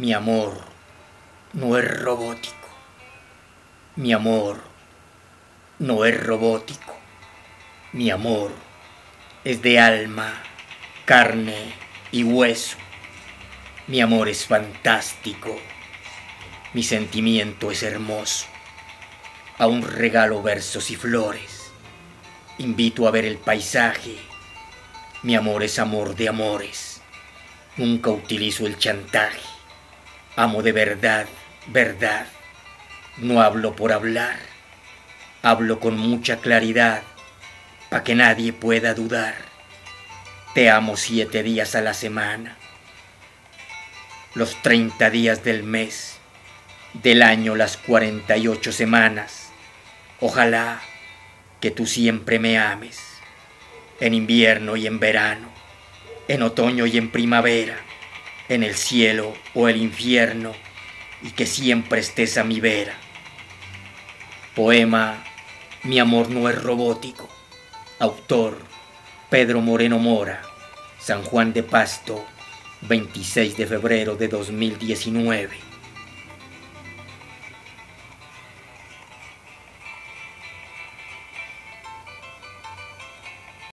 Mi amor no es robótico. Mi amor no es robótico. Mi amor es de alma, carne y hueso. Mi amor es fantástico. Mi sentimiento es hermoso. Aún regalo versos y flores. Invito a ver el paisaje. Mi amor es amor de amores. Nunca utilizo el chantaje. Amo de verdad, verdad. No hablo por hablar. Hablo con mucha claridad, para que nadie pueda dudar. Te amo siete días a la semana, los treinta días del mes, del año las cuarenta y ocho semanas. Ojalá que tú siempre me ames, en invierno y en verano, en otoño y en primavera en el cielo o el infierno, y que siempre estés a mi vera. Poema Mi amor no es robótico. Autor Pedro Moreno Mora, San Juan de Pasto, 26 de febrero de 2019.